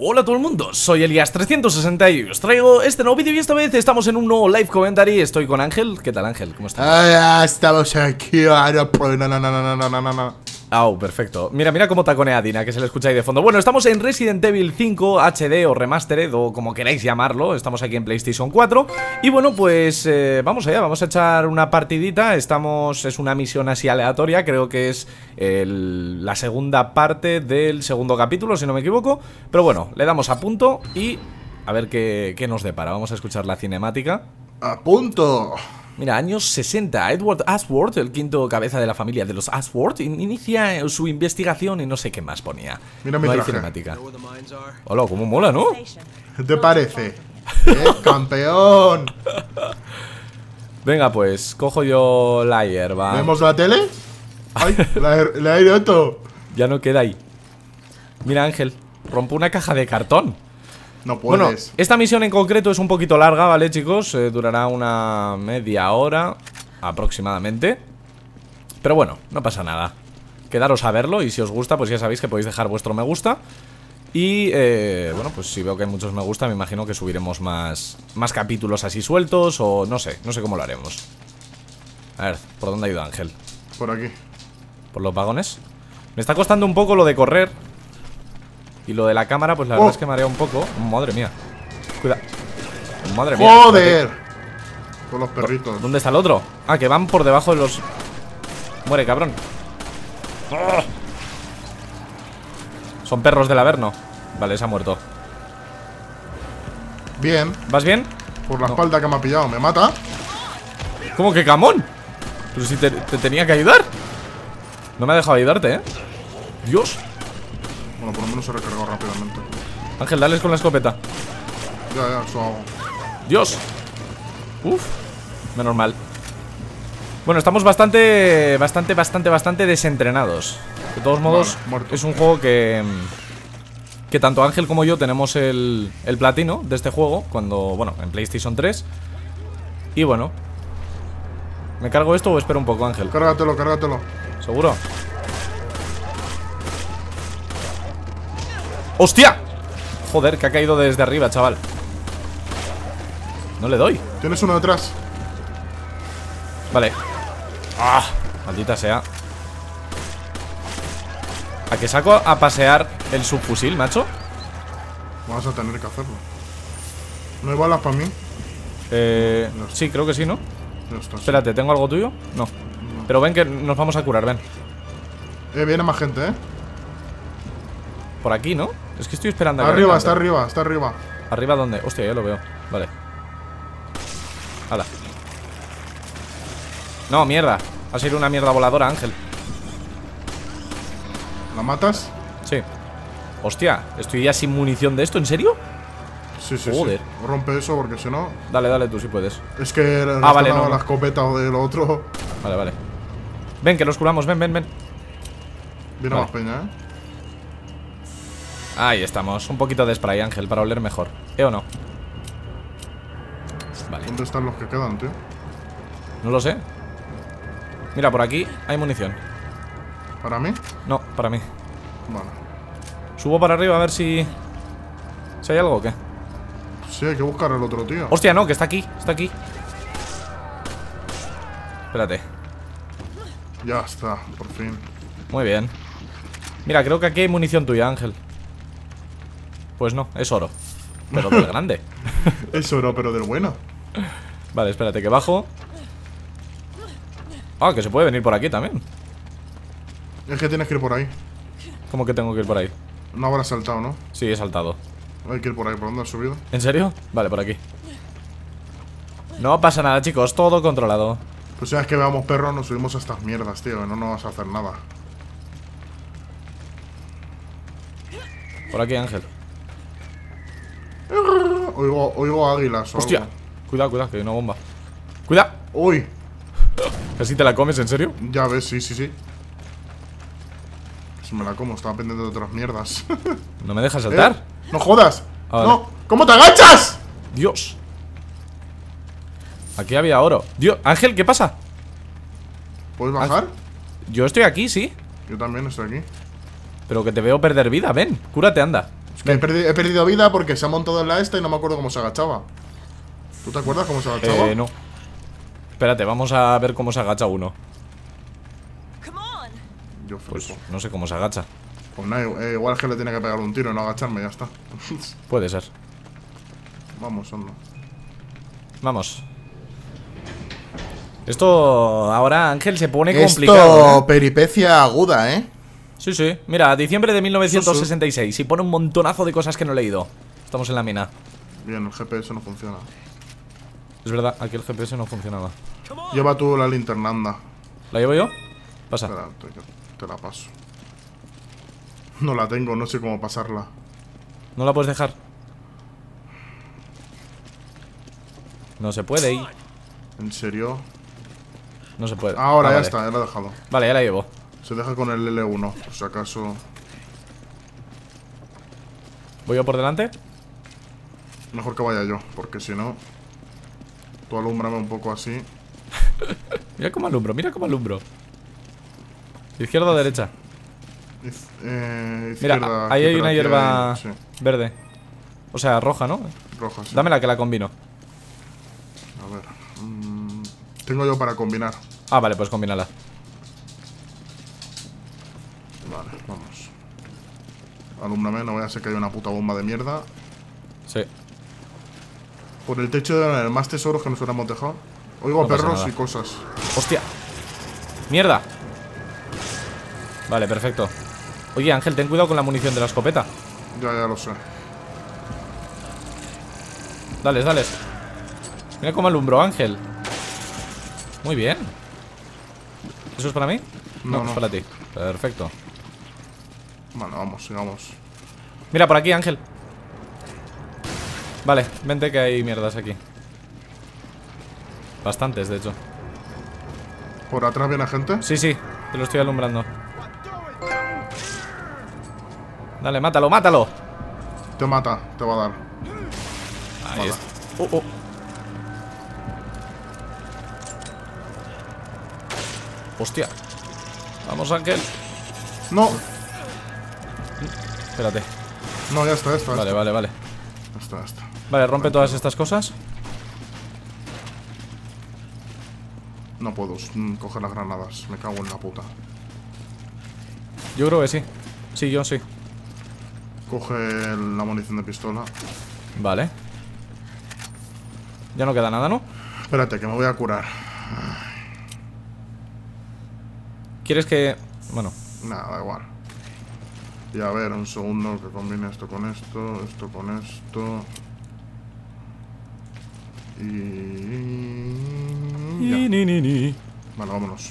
Hola a todo el mundo, soy Elias360 y os traigo este nuevo vídeo y esta vez estamos en un nuevo live commentary Estoy con Ángel, ¿qué tal Ángel? ¿Cómo estás? Ah, estamos aquí, ah, no, no, no, no, no, no, no Oh, perfecto. Mira, mira cómo taconea Dina, que se le escucha ahí de fondo. Bueno, estamos en Resident Evil 5 HD o Remastered, o como queráis llamarlo. Estamos aquí en PlayStation 4. Y bueno, pues eh, vamos allá, vamos a echar una partidita. Estamos, es una misión así aleatoria, creo que es la segunda parte del segundo capítulo, si no me equivoco. Pero bueno, le damos a punto y a ver qué, qué nos depara. Vamos a escuchar la cinemática. A punto. Mira, años 60, Edward Ashworth, el quinto cabeza de la familia de los Ashworth, in- inicia su investigación y no sé qué más ponía. Mira mi no hay cinemática. Hola, cómo mola, ¿no? ¿Qué te parece? ¿Eh, campeón? Venga, pues, cojo yo la hierba. ¿Vemos la tele? Ay, la, la he roto. Ya no queda ahí. Mira, Ángel, rompo una caja de cartón. No Bueno, puedes. esta misión en concreto es un poquito larga, ¿vale, chicos? Eh, durará una media hora aproximadamente. Pero bueno, no pasa nada. Quedaros a verlo y si os gusta, pues ya sabéis que podéis dejar vuestro me gusta. Y, eh, bueno, pues si veo que hay muchos me gusta, me imagino que subiremos más, más capítulos así sueltos o no sé, no sé cómo lo haremos. A ver, ¿por dónde ha ido Ángel? Por aquí. ¿Por los vagones? Me está costando un poco lo de correr. Y lo de la cámara, pues la Oh. verdad es que marea un poco. Madre mía. Cuida. Madre mía. ¡Joder! Con los perritos. ¿Dónde está el otro? Ah, que van por debajo de los... Muere, cabrón. ¡Oh! Son perros del Averno. Vale, se ha muerto. Bien. ¿Vas bien? Por la No. espalda que me ha pillado. ¿Me mata? ¿Cómo que camón? Pero si te, te tenía que ayudar. No me ha dejado ayudarte, ¿eh? Dios. Bueno, por lo menos se ha recargado rápidamente. Ángel, dales con la escopeta. Ya, ya, eso hago. Dios. Uf. Menos mal. Bueno, estamos bastante, bastante, bastante, bastante desentrenados. De todos modos, Vale, es un juego que... Que tanto Ángel como yo tenemos el, el platino de este juego Cuando, bueno, en PlayStation 3 Y bueno ¿Me cargo esto o espero un poco, Ángel? Cárgatelo, cárgatelo. ¿Seguro? ¡Hostia! Joder, que ha caído desde arriba, chaval No le doy Tienes uno detrás. Vale. ¡Ah! Maldita sea. ¿A que saco a pasear el subfusil, macho? Vas a tener que hacerlo. ¿No hay balas para mí? Eh, No sí, creo que sí, ¿no? Sí. Espérate, ¿tengo algo tuyo? No. Pero ven que nos vamos a curar, ven. Eh, viene más gente, ¿eh? Por aquí, ¿no? Es que estoy esperando a que Arriba, está arriba, está arriba. ¿Arriba dónde? Hostia, ya lo veo. Vale. Hala. No, mierda. Ha sido una mierda voladora, Ángel. ¿La matas? Sí. Hostia, estoy ya sin munición de esto, ¿en serio? Sí, sí, Joder. sí. Rompe eso porque si no. Dale, dale, tú si puedes. Es que Ah, vale, no, la escopeta o del otro. Vale, vale. Ven, que nos curamos, ven, ven, ven. Viene Vale. más peña, ¿eh? Ahí estamos. Un poquito de spray, Ángel, para oler mejor. ¿Eh o no? Vale. ¿Dónde están los que quedan, tío? No lo sé. Mira, por aquí hay munición. ¿Para mí? No, para mí. Vale. Subo para arriba a ver si... Si hay algo o qué. Sí, hay que buscar al otro tío. Hostia, no, que está aquí. Está aquí. Espérate. Ya está, por fin. Muy bien. Mira, creo que aquí hay munición tuya, Ángel. Pues no, es oro. Pero del grande. Eso no, pero del bueno. Vale, espérate, que bajo. Ah, que se puede venir por aquí también. Es que tienes que ir por ahí. ¿Cómo que tengo que ir por ahí? No habrás saltado, ¿no? Sí, he saltado. Hay que ir por ahí. ¿Por dónde has subido? ¿En serio? Vale, por aquí. No pasa nada, chicos, todo controlado. Pues ya es que veamos perros, nos subimos a estas mierdas, tío. No nos vas a hacer nada. Por aquí, Ángel. Oigo, oigo águilas o Hostia. algo. Cuidado, cuidado, que hay una bomba. ¡Cuidado! Uy, ¿Casi te la comes, en serio? ya ves, sí, sí, sí. Si me la como, estaba pendiente de otras mierdas. ¿No me dejas saltar? ¿Eh? ¡No jodas! Ah, vale. ¡No! ¿Cómo te agachas? Dios. Aquí había oro. Dios, Ángel, ¿qué pasa? ¿Puedes bajar? Yo estoy aquí, sí. Yo también estoy aquí. Pero que te veo perder vida, ven, cúrate, anda. Es que he, perdi- he perdido vida porque se ha montado en la esta y no me acuerdo cómo se agachaba. ¿Tú te acuerdas cómo se agachaba? Eh, no. Espérate, vamos a ver cómo se agacha uno. Yo Pues no sé cómo se agacha. Pues nada, eh, igual es que le tiene que pegar un tiro y no agacharme, ya está. Puede ser. Vamos, anda. Vamos. Esto ahora Ángel se pone complicado. Esto, ¿eh? peripecia aguda, ¿eh? Sí, sí. Mira, diciembre de 1966 y pone un montonazo de cosas que no he leído. Estamos en la mina. Bien, el GPS no funciona. Es verdad, aquí el GPS no funcionaba. Lleva tú la linterna, anda. ¿La llevo yo? Pasa. Espera, te, te la paso. No la tengo, no sé cómo pasarla. ¿No la puedes dejar? No se puede ir. ¿En serio? No se puede. Ahora Ah, ya vale. está, ya la he dejado. Vale, ya la llevo. Se deja con el L1, por si acaso. ¿Voy yo por delante? Mejor que vaya yo, porque si no. Tú alúmbrame un poco así. Mira cómo alumbro, mira cómo alumbro. ¿Izquierda o derecha? Iz- eh, Mira, izquierda, ahí hay una hierba hay- sí, verde. O sea, roja, ¿no? roja, sí. Dámela que la combino. A ver. mm, tengo yo para combinar. Ah, vale, pues combínala. Vale, vamos. Alúmbrame, no voy a ser que haya una puta bomba de mierda. Sí. Por el techo de más tesoros que nos hubiéramos dejado. Oigo No perros nada. y cosas. ¡Hostia! ¡Mierda! Vale, perfecto. Oye, Ángel, ten cuidado con la munición de la escopeta. Ya, ya lo sé. Dales, dales. Mira cómo alumbro, Ángel. Muy bien. ¿Eso es para mí? No, es no. para ti. Perfecto. Vale, vamos, sigamos. Mira, por aquí, Ángel. Vale, vente que hay mierdas aquí. Bastantes, de hecho. ¿Por atrás viene gente? Sí, sí, te lo estoy alumbrando. Dale, mátalo, mátalo. Te mata, te va a dar. Ahí está. Oh, oh. Hostia. Vamos, Ángel. No, Espérate. no, ya está, ya está. Vale, vale, vale. Ya está, ya está. Vale, rompe todas estas cosas. No puedo mm, coger las granadas. Me cago en la puta. Yo creo que sí. Sí, yo sí. Coge la munición de pistola. Vale. Ya no queda nada, ¿no? Espérate, que me voy a curar. ¿Quieres que...? Bueno, Nada, da igual. Y a ver, un segundo que combine esto con esto, esto con esto. Y. ya. Ni, ni, ni. Vale, vámonos.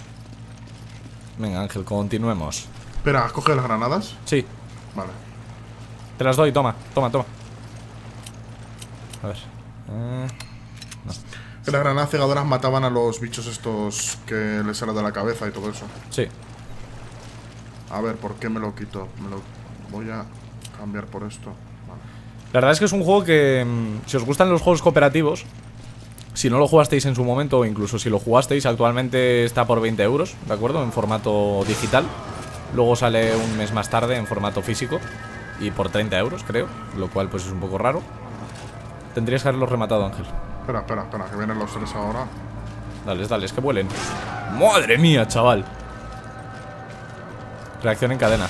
Venga, Ángel, continuemos. Espera, ¿has cogido las granadas? Sí, Vale. te las doy, toma, toma, toma. A ver. Eh, Que las granadas cegadoras mataban a los bichos estos que les sale de la cabeza y todo eso. sí. A ver, ¿por qué me lo quito? Me lo voy a cambiar por esto. Vale. La verdad es que es un juego que, mm, si os gustan los juegos cooperativos, si no lo jugasteis en su momento, o incluso si lo jugasteis, actualmente está por 20 euros, ¿de acuerdo? En formato digital. Luego sale un mes más tarde en formato físico. Y por 30 euros, creo. Lo cual, pues es un poco raro. Tendrías que haberlo rematado, Ángel. Espera, espera, espera, que vienen los tres ahora. Dales, dales, que vuelen. ¡Madre mía, chaval! Reacción en cadena.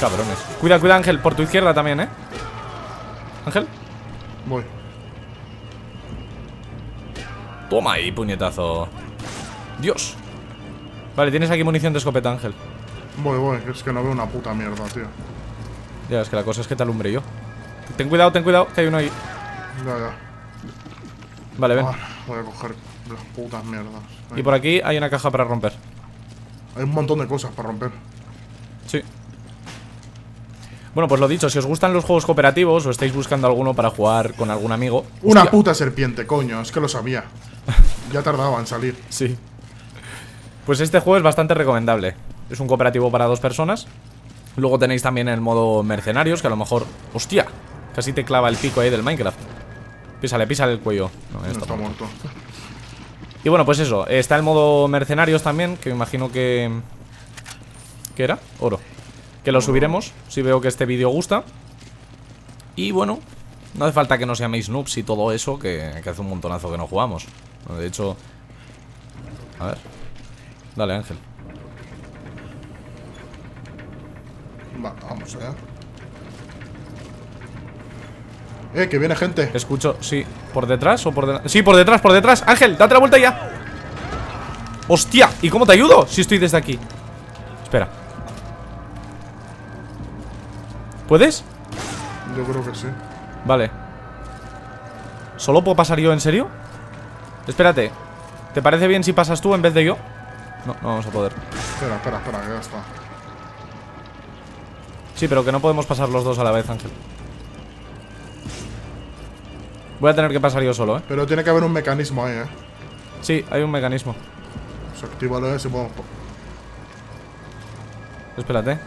Cabrones. Cuida, cuida, Ángel, por tu izquierda también, ¿eh? Ángel. Voy. Toma ahí, puñetazo. Dios. Vale, tienes aquí munición de escopeta, Ángel. Voy, voy, es que no veo una puta mierda, tío. Ya, es que la cosa es que te alumbre yo. Ten cuidado, ten cuidado, que hay uno ahí. Ya, ya. Vale, ven. Ah, voy a coger las putas mierdas. Y por aquí hay una caja para romper. Hay un montón de cosas para romper. Sí. Bueno, pues lo dicho, si os gustan los juegos cooperativos o estáis buscando alguno para jugar con algún amigo. Una Hostia, puta serpiente, coño, es que lo sabía. ya tardaba en salir. Sí. Pues este juego es bastante recomendable. Es un cooperativo para dos personas. Luego tenéis también el modo mercenarios, que a lo mejor. ¡Hostia! Casi te clava el pico ahí del Minecraft. Písale, písale el cuello. No, está está muerto. muerto. Y bueno, pues eso. Está el modo mercenarios también, que me imagino que. ¿Qué era? Oro. Que lo subiremos si veo que este vídeo gusta. Y bueno, no hace falta que nos llaméis noobs y todo eso, que, que hace un montonazo que no jugamos. De hecho... A ver. Dale, Ángel. Va, vamos allá. Eh, que viene gente. Escucho, sí. ¿Por detrás o por detrás? Sí, por detrás, por detrás. Ángel, date la vuelta ya. ¡Hostia! ¿Y cómo te ayudo? Si estoy desde aquí. Espera. ¿Puedes? Yo creo que sí. Vale. ¿Solo puedo pasar yo, en serio? Espérate. ¿Te parece bien si pasas tú en vez de yo? No, no vamos a poder. Espera, espera, espera, que ya está. Sí, pero que no podemos pasar los dos a la vez, Ángel. Voy a tener que pasar yo solo, ¿eh? Pero tiene que haber un mecanismo ahí, eh. Sí, hay un mecanismo. Pues actívalo ese podemos. Espérate.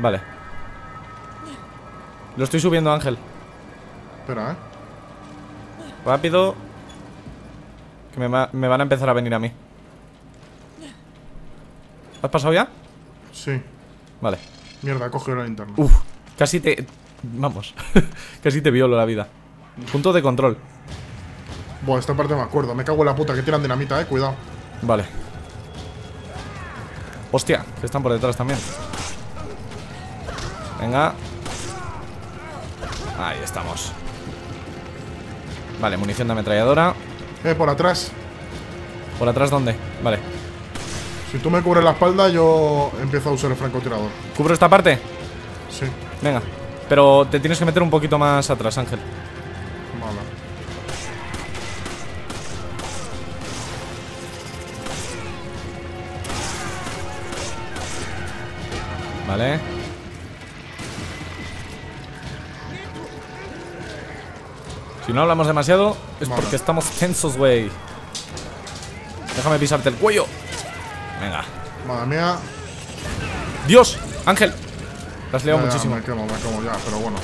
Vale. Lo estoy subiendo, Ángel. Espera, eh. Rápido. Que me, va- me van a empezar a venir a mí. ¿Has pasado ya? Sí. Vale. Mierda, cogido la linterna. Uf, casi te... Vamos. casi te violo la vida. Punto de control. Buah, esta parte me acuerdo. Me cago en la puta que tiran dinamita, eh. Cuidado. Vale. Hostia, que están por detrás también. Venga. Ahí estamos. Vale, munición de ametralladora. Eh, por atrás. ¿Por atrás dónde? Vale. Si tú me cubres la espalda, yo empiezo a usar el francotirador. ¿Cubro esta parte? Sí. Venga. Pero te tienes que meter un poquito más atrás, Ángel. Vale. Vale. Si no hablamos demasiado, es Vale. porque estamos tensos, güey. Déjame pisarte el cuello. Venga. Madre mía. ¡Dios! Ángel. Te has liado Ya, ya, muchísimo. Me quemo, me quemo ya, pero bueno.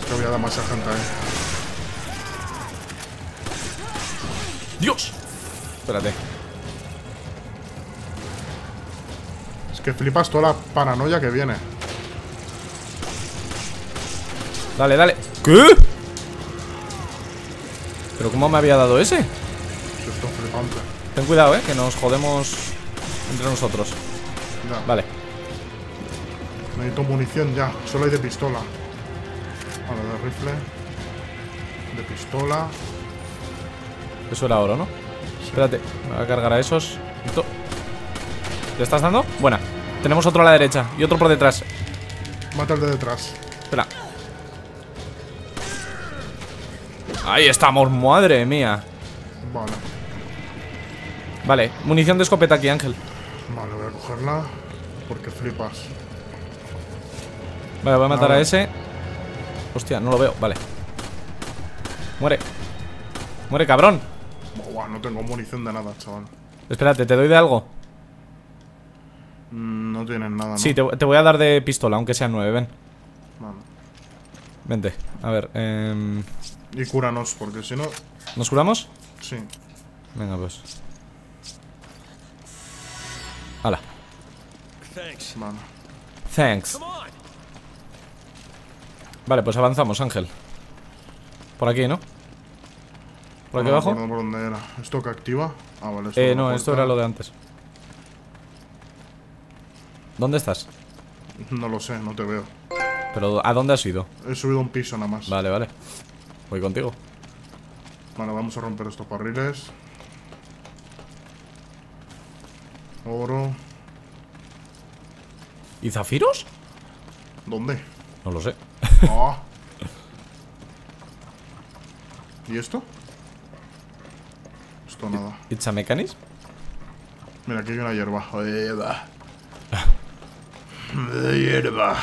Es que había demasiada gente ahí. ¡Dios! Espérate. Es que flipas toda la paranoia que viene. Dale, dale. ¿Qué? ¿Pero cómo me había dado ese? Esto es flipante. Ten cuidado, eh, que nos jodemos entre nosotros. Ya. Vale. Necesito munición ya. Solo hay de pistola. Vale, de rifle. De pistola. Eso era oro, ¿no? Espérate, me voy a cargar a esos. ¿Le estás dando? Buena. Tenemos otro a la derecha y otro por detrás. Mata el de detrás. Espera. Ahí estamos, madre mía. Vale. Vale, munición de escopeta aquí, Ángel. Vale, voy a cogerla. Porque flipas. Vale, voy a matar a ese. Hostia, no lo veo. Vale. Muere. Muere, cabrón. Buah, no tengo munición de nada, chaval. Espérate, ¿te doy de algo? Mm, No tienen nada, ¿no? Sí, te, te voy a dar de pistola, aunque sean nueve, ven. Vale. Vente. A ver, em, Y cúranos, porque si no... ¿nos curamos? Sí. Venga, pues. Hala. Thanks. Vale. Thanks. Vale, pues avanzamos, Ángel. Por aquí, ¿no? ¿Por aquí No abajo? acuerdo por dónde era. ¿Esto que activa? Ah, vale. esto Eh, no, esto era lo de antes. ¿Dónde estás? No lo sé, no te veo. ¿Pero a dónde has ido? He subido un piso nada más. Vale, vale. Voy contigo. Vale, vamos a romper estos barriles. Oro. ¿Y zafiros? ¿Dónde? No lo sé. Ah. ¿Y esto? Esto nada. ¿It's a mechanism? Mira, aquí hay una hierba. Hierba. hierba.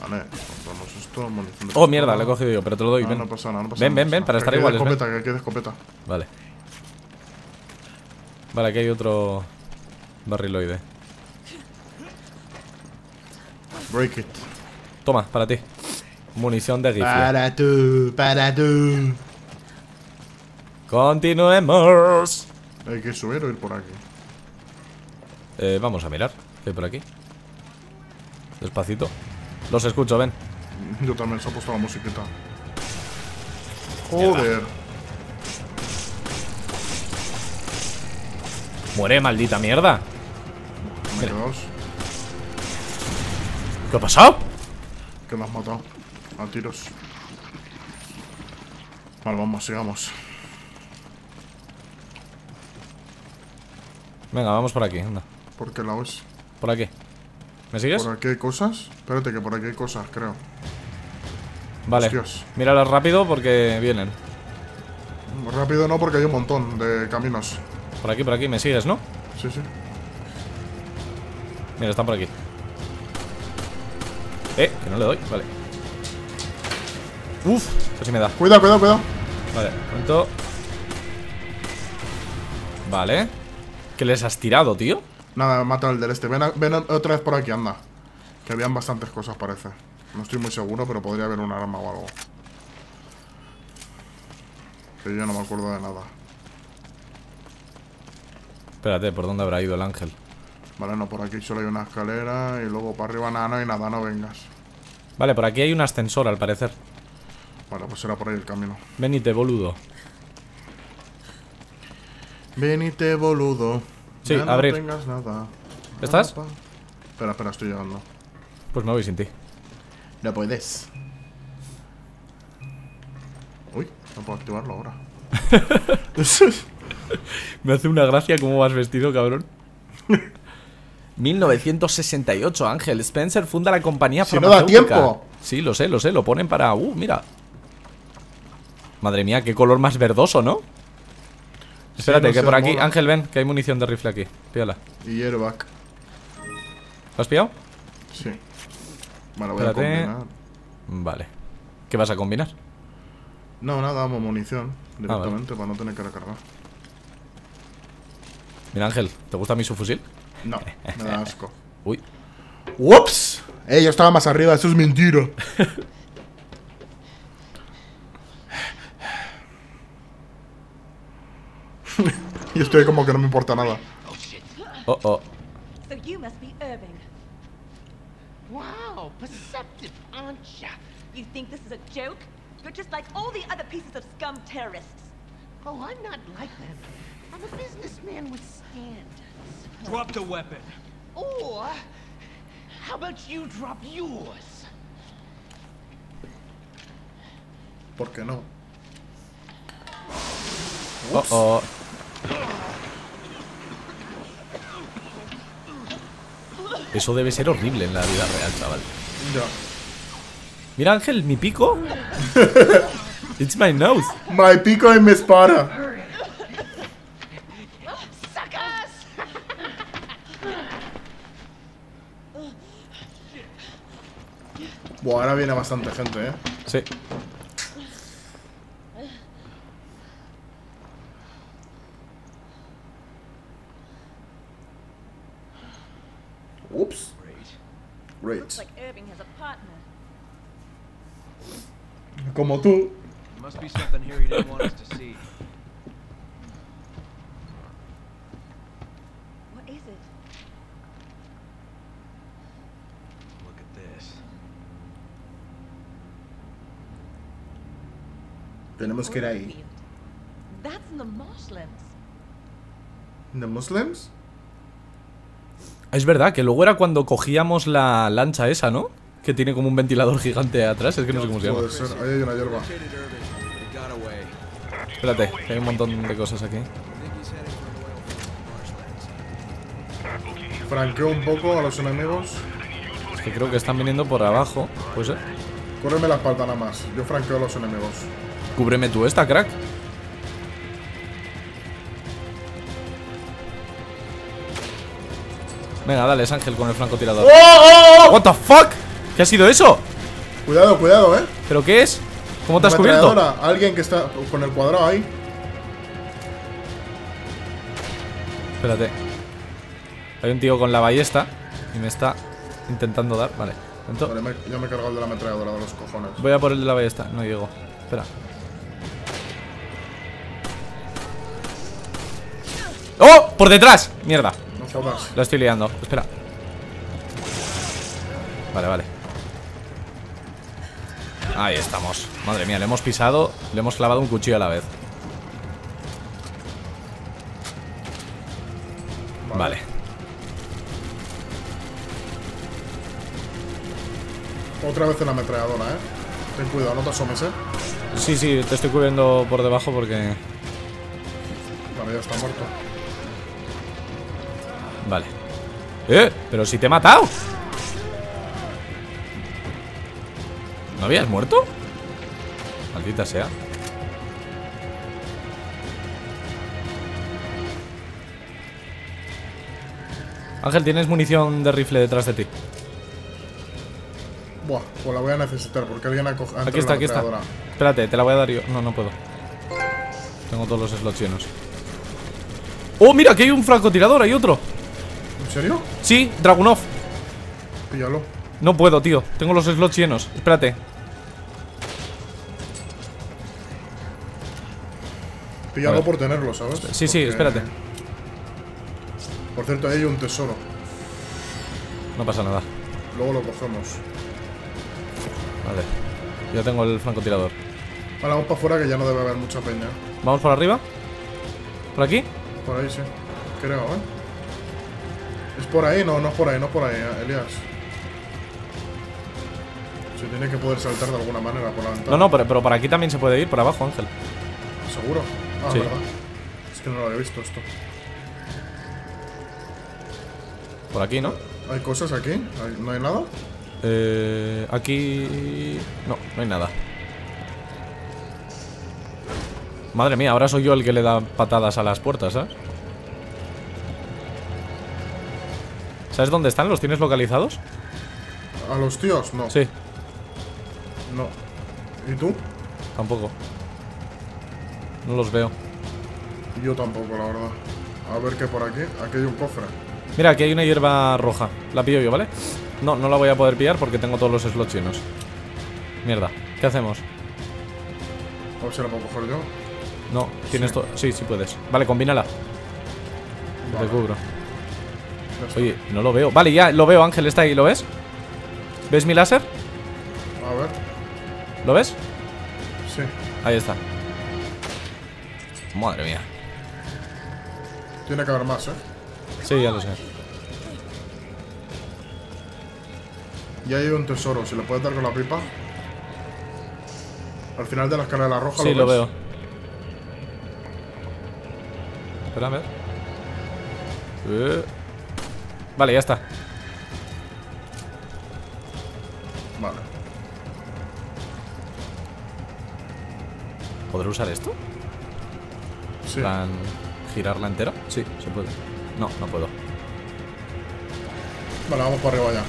Vale, compramos esto. de Oh, mierda, le he cogido yo, pero te lo doy, No, ven. no pasa nada, no pasa Ven, nada. ven, ven, para estar ven. escopeta, que quede escopeta. Vale. Vale, aquí hay otro barriloide. Break it. Toma, para ti. Munición de rifle. Para tú, para tú. Continuemos. Hay que subir o ir por aquí. Eh, vamos a mirar. ¿Qué hay por aquí? Despacito. Los escucho, ven. Yo también se ha puesto la musiquita. Joder. Muere, maldita mierda. Me. ¿Qué ha pasado? Que me has matado. A tiros. Vale, vamos, sigamos. Venga, vamos por aquí, anda. ¿Por qué lado es? Por aquí. ¿Me sigues? ¿Por aquí hay cosas? Espérate, que por aquí hay cosas, creo. Vale. Hostias. Míralas rápido porque vienen. Rápido no, porque hay un montón de caminos. Por aquí, por aquí, me sigues, ¿no? Sí, sí. Mira, están por aquí. Eh, que no le doy, vale. Uf, casi me da. Cuidado, cuidado, cuidado. Vale, momento. Vale. ¿Qué les has tirado, tío? Nada, mata al del este. Ven, a- ven a- otra vez por aquí, anda. Que habían bastantes cosas, parece. No estoy muy seguro, pero podría haber un arma o algo. Que yo no me acuerdo de nada. Espérate, ¿por dónde habrá ido el ángel? Vale, no, por aquí solo hay una escalera y luego para arriba nada, no hay nada, no vengas. Vale, por aquí hay un ascensor, al parecer. Vale, pues será por ahí el camino. Venite, boludo. Venite, boludo. Sí, ya no tengas nada. ¿Estás? Espera, espera, estoy llegando. Pues me voy sin ti. No puedes. Uy, no puedo activarlo ahora. Me hace una gracia cómo vas vestido, cabrón. 1968, Ángel Spencer funda la compañía Si no da farmacéutica. tiempo. Sí, lo sé, lo sé, lo ponen para... Uh, mira. Madre mía, qué color más verdoso, ¿no? Espérate, no que por aquí... mola. Ángel, ven, que hay munición de rifle aquí. Píala. y airbag. ¿Lo has pillado? Sí. Vale, voy a Espérate. combinar. Vale. ¿Qué vas a combinar? No, nada, damos munición Ah, directamente para no tener que recargar. Mira, Ángel, ¿te gusta mi subfusil? No, me da asco. Uy. ¡Ups! Eh, yo estaba más arriba, eso es mentira. y estoy como que no me importa nada. Oh, oh. So you must be Irving. Wow, perceptive, aren't ya? You think this is a joke? You're just like all the other pieces of scum terrorists. Oh, I'm not like them. I'm a businessman with standards. Drop the weapon. Or, how about you drop yours? ¿Por qué no? Oh, oh. Eso debe ser horrible en la vida real, chaval. Ya. Mira, Ángel, mi pico. It's my nose. My pico y me espara. Buah, ahora viene bastante gente, eh. Sí. Ups. Partner. Como tú. There must be something here he didn't want us to see. What is it? Look at this. Tenemos que ir ahí. The marshlands. ¿The Muslims? Es verdad que luego era cuando cogíamos la lancha esa, ¿no? Que tiene como un ventilador gigante atrás. Es que no sé cómo se llama. Puede ser. Ahí hay una hierba. Espérate, que hay un montón de cosas aquí. Franqueo un poco a los enemigos. Es que creo que están viniendo por abajo. Pues eh. Córreme la espalda nada más. Yo franqueo a los enemigos. Cúbreme tú esta, crack. Venga, dale, es Ángel con el francotirador. ¡Oh, What the fuck? ¿Qué ha sido eso? Cuidado, cuidado, eh. ¿Pero qué es? ¿Cómo te has cubierto? Alguien que está con el cuadrado ahí. Espérate. Hay un tío con la ballesta y me está intentando dar. Vale. Momento. Vale, me, ya me he cargado el de la ametralladora de los cojones. Voy a por el de la ballesta. No llego. Espera. ¡Oh! ¡Por detrás! Mierda. La estoy liando. Espera. Vale, vale. Ahí estamos. Madre mía, le hemos pisado, le hemos clavado un cuchillo a la vez. Vale. Otra vez en la ametralladora, ¿eh? Ten cuidado, no te asomes, ¿eh? Sí, sí, te estoy cubriendo por debajo porque... Vale, ya está muerto. Vale. ¡Eh! Pero si te he matado. ¿No habías muerto? Maldita sea. Ángel, tienes munición de rifle detrás de ti. Buah, pues la voy a necesitar porque alguien ha cogido. Aquí está, aquí está. Espérate, te la voy a dar yo. No, no puedo. Tengo todos los slots llenos. ¡Oh, mira! Aquí hay un francotirador, hay otro. ¿En serio? Sí, Dragunov. Píllalo. No puedo, tío. Tengo los slots llenos. Espérate. Píllalo por tenerlo, ¿sabes? Sí, sí, espérate. Por cierto, ahí hay un tesoro. No pasa nada. Luego lo cogemos. Vale. Ya tengo el francotirador. Vale, vamos para afuera que ya no debe haber mucha peña. ¿Vamos por arriba? ¿Por aquí? Por ahí sí. Creo, ¿eh? ¿Es por ahí? No, no es por ahí, no es por ahí, eh, Elías. Se tiene que poder saltar de alguna manera por la ventana. No, no, pero, pero por aquí también se puede ir, por abajo, Ángel. ¿Seguro? Ah, Sí. verdad. Es que no lo había visto esto. Por aquí, ¿no? ¿Hay cosas aquí? ¿Hay- ¿No hay nada? Eh, aquí... No, no hay nada. Madre mía, ahora soy yo el que le da patadas a las puertas, ¿sabes? ¿Sabes dónde están? ¿Los tienes localizados? ¿A los tíos? No. Sí, No. ¿Y tú? tampoco. No los veo. Yo tampoco, la verdad. A ver qué por aquí. Aquí hay un cofre. Mira, aquí hay una hierba roja. La pillo yo, ¿vale? No, no la voy a poder pillar porque tengo todos los slots llenos. Mierda. ¿Qué hacemos? A ver si la puedo coger yo. No, tienes Sí. todo. Sí, sí puedes. Vale, combínala. Vale, Te cubro. Oye, no lo veo. Vale, ya lo veo, Ángel, está ahí. ¿Lo ves? ¿Ves mi láser? A ver. ¿Lo ves? Sí. Ahí está. Madre mía. Tiene que haber más, ¿eh? Sí, ya lo sé. Y hay un tesoro. Si le puedes dar con la pipa. Al final de la escalera roja Sí, lo ves? veo. Espérame. Eh. Vale, ya está. Vale. ¿Podré usar esto? Sí. plan, girarla entera? Sí, se puede. No, no puedo. Vale, vamos para arriba ya.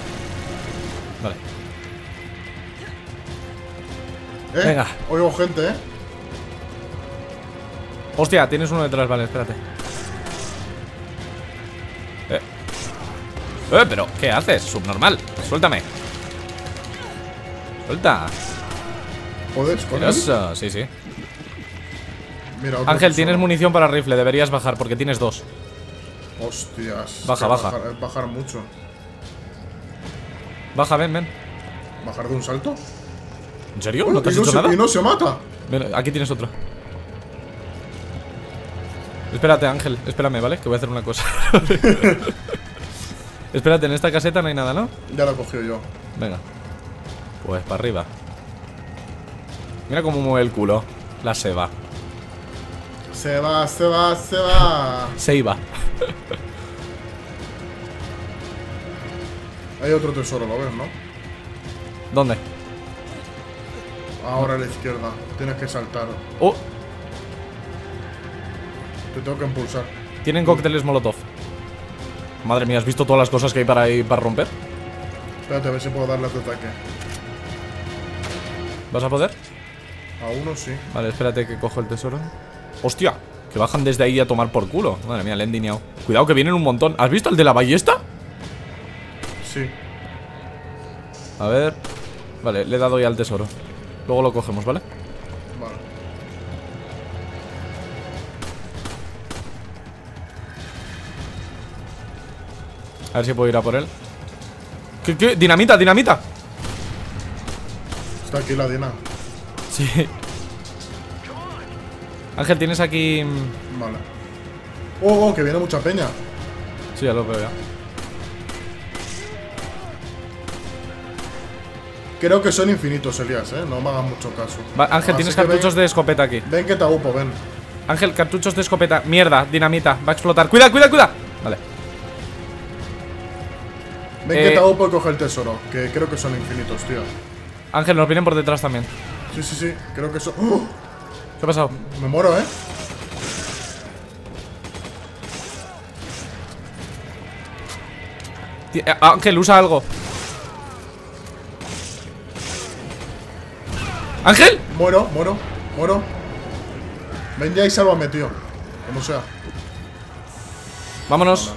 Vale. ¿Eh? Venga. Oigo gente, ¿eh? Hostia, tienes uno detrás, vale, espérate. Eh, pero, ¿qué haces? Subnormal. Suéltame. Suelta. Eso, sí, sí. Mira, Ángel, tienes munición para rifle, deberías bajar porque tienes dos. Hostias. Baja, baja. Bajar, es bajar mucho. Baja, ven, ven. ¿Bajar de un salto? ¿En serio? ¿No te has y, no hecho se, nada? y no se mata. Ven, aquí tienes otro. Espérate, Ángel, espérame, ¿vale? Que voy a hacer una cosa. Espérate, en esta caseta no hay nada, ¿no? Ya lo he cogido yo. Venga. Pues para arriba. Mira cómo mueve el culo. La seba. Se va, se va, se va. Se iba. Hay otro tesoro, lo ves, ¿no? ¿Dónde? Ahora a la izquierda. Tienes que saltar. Oh, Te tengo que impulsar. tienen cócteles molotov. Madre mía, ¿has visto todas las cosas que hay para ahí para romper? Espérate a ver si puedo darle este ataque. ¿Vas a poder? A uno sí. Vale, espérate que cojo el tesoro. ¡Hostia! Que bajan desde ahí a tomar por culo. Madre mía, le he endiñado. Cuidado que vienen un montón. ¿Has visto el de la ballesta? Sí. A ver. Vale, le he dado ya al tesoro. Luego lo cogemos, ¿vale? Vale. A ver si puedo ir a por él. ¿Qué, qué? Dinamita, dinamita. Está aquí la Dina. Sí. Ángel, tienes aquí. mm, Vale. Oh, oh, que viene mucha peña. Sí, ya lo veo ya. Creo que son infinitos, Elías, eh. No me hagan mucho caso. Va, Ángel, Así tienes cartuchos ven- de escopeta aquí. Ven que te agupo, ven. Ángel, cartuchos de escopeta. Mierda, dinamita. Va a explotar. ¡Cuida, cuida, cuida! Vale. Ven que te agupo y coge el tesoro. Que creo que son infinitos, tío. Ángel, nos vienen por detrás también. Sí, sí, sí. Creo que son. ¡Oh! ¿Qué ha pasado? Me muero, eh. Eh, Ángel, usa algo. ¡Ángel! Muero, muero, muero. Ven ya y sálvame, tío. Como sea. Vámonos.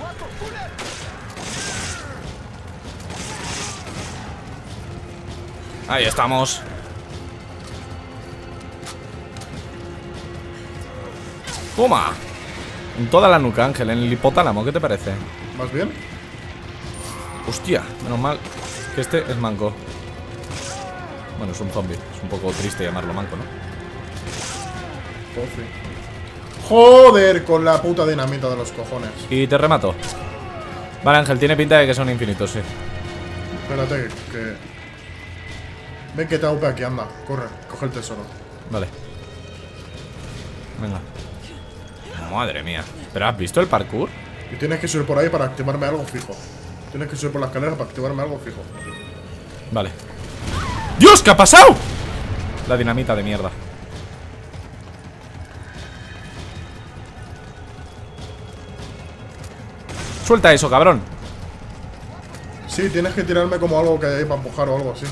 Ahí estamos. Toma. En toda la nuca, Ángel, en el hipotálamo, ¿qué te parece? ¿Más bien? Hostia, menos mal que este es manco. Bueno, es un zombie. Es un poco triste llamarlo manco, ¿no? Coffee. Joder, con la puta dinamita de los cojones. Y te remato. Vale, Ángel, tiene pinta de que son infinitos, sí. Espérate, que. Ven que te agupo aquí, anda. Corre, coge el tesoro. Vale. Venga. Madre mía. ¿Pero has visto el parkour? Y tienes que subir por ahí para activarme algo fijo. Tienes que subir por la escalera para activarme algo fijo. Vale. ¡Dios! ¿Qué ha pasado? La dinamita de mierda. Suelta eso, cabrón. Sí, tienes que tirarme como algo que hay ahí para empujar o algo así.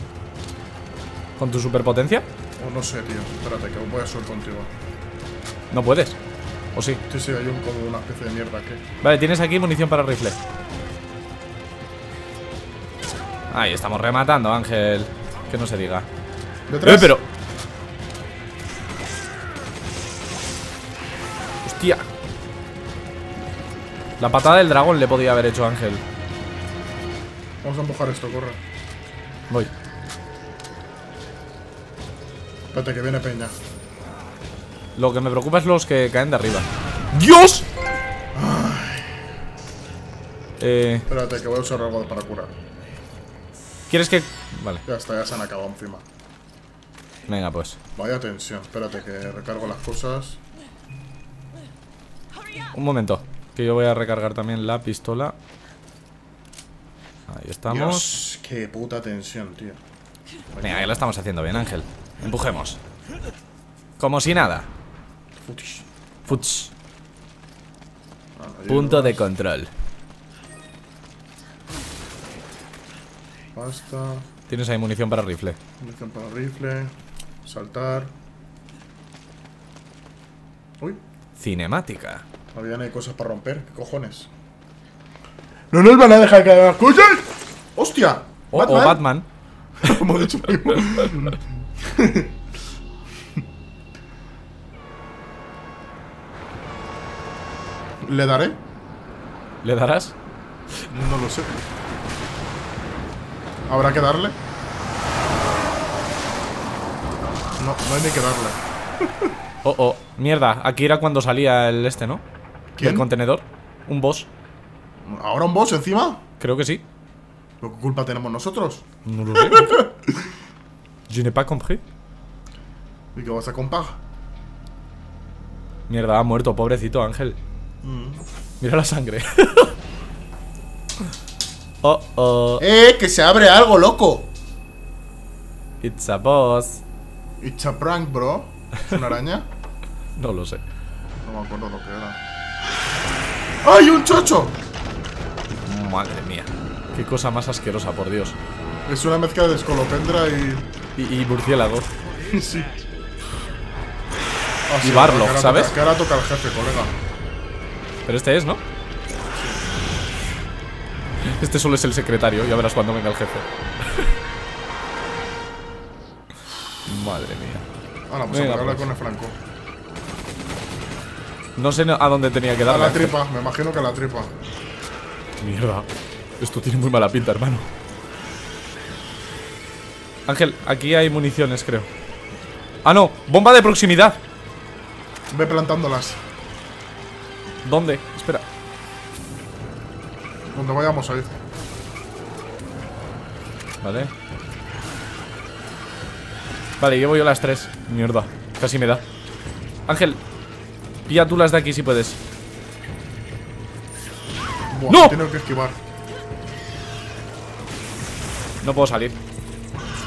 ¿Con tu superpotencia? O no sé, tío. Espérate, que voy a subir contigo. No puedes. ¿O sí? Sí, sí, hay un, como una especie de mierda aquí. Vale, tienes aquí munición para rifle. Ahí estamos rematando, Ángel. Que no se diga. ¿Detrás? Eh, pero. Hostia. La patada del dragón le podía haber hecho a Ángel. Vamos a empujar esto, corre. Voy. Espérate, que viene peña. Lo que me preocupa es los que caen de arriba. ¡Dios! Eh, Espérate, que voy a usar algo para curar. ¿Quieres que...? Vale, Ya está, ya se han acabado encima. venga pues Vaya tensión. Espérate, que recargo las cosas. Un momento Que yo voy a recargar también la pistola Ahí estamos Dios, qué puta tensión, tío. Venga, ya lo estamos haciendo bien, Ángel Empujemos Como si nada Futish. Futs Ah, Punto de control Basta. Tienes ahí munición para rifle Munición para rifle. Saltar. Uy, Cinemática habían ahí cosas para romper. ¿Qué cojones? ¡No nos van a dejar caer las cosas! ¡Hostia! O o Batman Como he dicho. ¿Le daré? ¿Le darás? No lo sé. ¿Habrá que darle? No, no hay ni que darle. Oh, oh, mierda Aquí era cuando salía el este, ¿no? ¿Quién? El contenedor Un boss ¿Ahora un boss encima? Creo que sí ¿Pero ¿Qué culpa tenemos nosotros? No lo sé Je n'ai pas compris ¿Y qué vas a compar? Mierda, ha muerto, pobrecito Ángel Mira la sangre Oh, oh ¡Eh! ¡Que se abre algo, loco! It's a boss It's a prank, bro. ¿Es una araña? No lo sé No me acuerdo lo que era. ¡Ay, un chocho! Madre mía Qué cosa más asquerosa, por Dios Es una mezcla de escolopendra y. Y, y murciélago sí. Ah, Y sí, que ahora ¿sabes? Que ahora toca el jefe, colega. Pero este es, ¿no? Este solo es el secretario Ya verás cuando venga el jefe Madre mía Ahora, pues Venga, a pegarle pues. con el franco. No sé a dónde tenía que A darle la tripa, me imagino que a la tripa. Mierda Esto tiene muy mala pinta, hermano Ángel, aquí hay municiones, creo. Ah, no, bomba de proximidad. Ve plantándolas. ¿Dónde? Espera. Donde vayamos a ir. Vale. Vale, llevo yo las tres. Mierda, casi me da. Ángel, pilla tú las de aquí si puedes. Buah, ¡No! Tengo que esquivar. No puedo salir.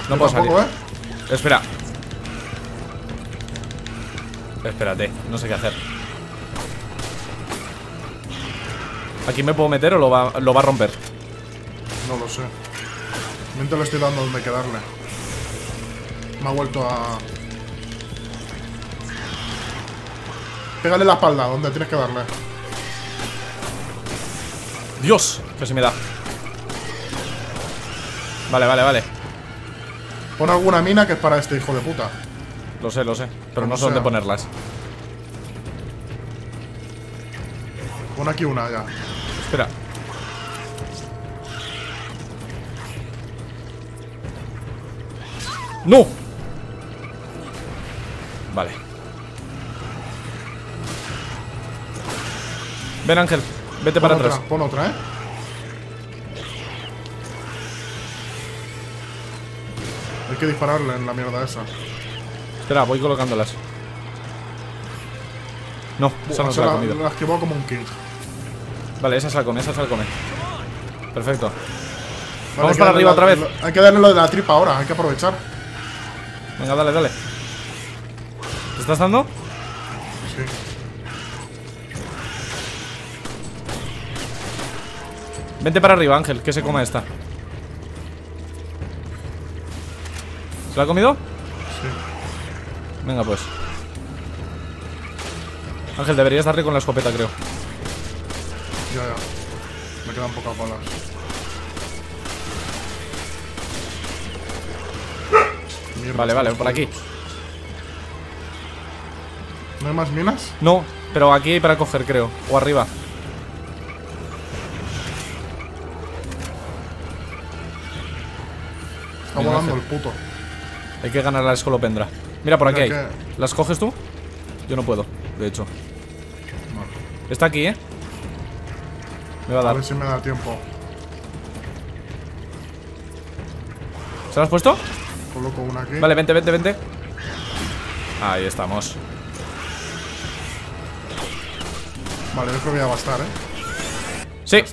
No puedo salir. ¿eh? Espera. Espérate, no sé qué hacer. ¿Aquí me puedo meter o lo va, lo va a romper? No lo sé. Mente le estoy dando donde que darle. Me ha vuelto a. Pégale la espalda, donde tienes que darle. ¡Dios! Casi me da. Vale, vale, vale. Pon alguna mina que es para este hijo de puta. Lo sé, lo sé. Pero no sé dónde ponerlas. Pon aquí una ya. Espera. ¡No! Vale. Ven, Ángel. Vete Pon para otra, atrás. pon otra, eh. Hay que dispararle en la mierda esa. Espera, voy colocándolas. No, esa no se la ha la, comido. la esquivó como un king. Vale, esa se la come, esa se la come. Perfecto. Vale, Vamos para arriba la- otra vez. Hay que darle lo de la tripa ahora, hay que aprovechar. Venga, dale, dale. ¿Te estás dando? Sí. Vente para arriba, Ángel, que se coma esta. ¿Se la ha comido? Sí. Venga, pues. Ángel, deberías darle con la escopeta, creo. Ya, ya. Me quedan pocas balas. Mierda, Vale, vale, por aquí. ¿No hay más minas? No, pero aquí hay para coger, creo. O arriba. Está volando el puto. Hay que ganar la escolopendra. Mira, por aquí hay. ¿Las coges tú? Yo no puedo, de hecho. Está aquí, ¿eh? Me va a A dar. ver si me da tiempo. ¿Se lo has puesto? Coloco una aquí. Vale, vente, vente, vente. Ahí estamos. Vale, yo creo que va a estar, ¿eh? Sí.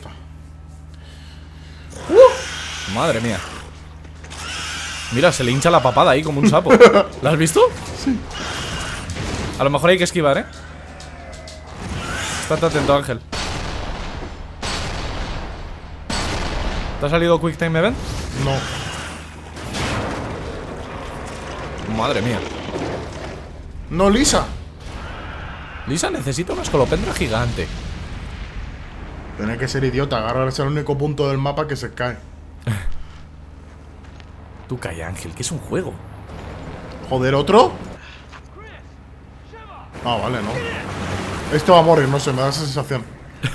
Uh, madre mía. Mira, se le hincha la papada ahí como un sapo. ¿La has visto? Sí. A lo mejor hay que esquivar, ¿eh? Estate atento, Ángel. ¿Te ha salido Quick Time Event? No. Madre mía. No, Lisa. Lisa necesita una escolopendra gigante. Tiene que ser idiota. Agarrarse al único punto del mapa que se cae. Tú calla, Ángel, que es un juego. Joder, ¿otro? Ah, vale, no. Este va a morir, no sé, me da esa sensación.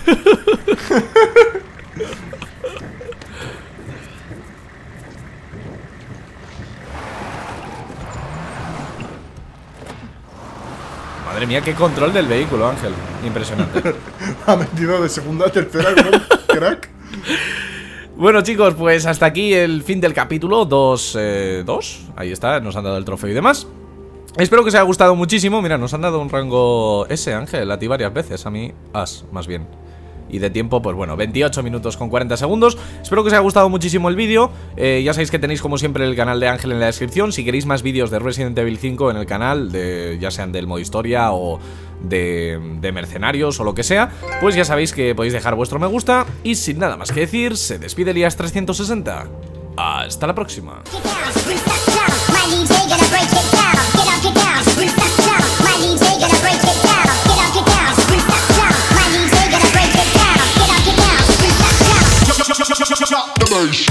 Madre mía, qué control del vehículo, Ángel. Impresionante. ha metido de segunda a tercera, crack. Bueno chicos, pues hasta aquí el fin del capítulo 2, eh, 2, ahí está, nos han dado el trofeo y demás. Espero que os haya gustado muchísimo, mira, nos han dado un rango S, Ángel, a ti varias veces, a mí As, más bien y de tiempo, pues bueno, 28 minutos con 40 segundos. Espero que os haya gustado muchísimo el vídeo. Eh, Ya sabéis que tenéis como siempre el canal de Ángel en la descripción. Si queréis más vídeos de Resident Evil 5 en el canal de, Ya sean del modo historia o de, de mercenarios o lo que sea Pues ya sabéis que podéis dejar vuestro me gusta. Y sin nada más que decir, se despide Elías360 Hasta la próxima drop the bass.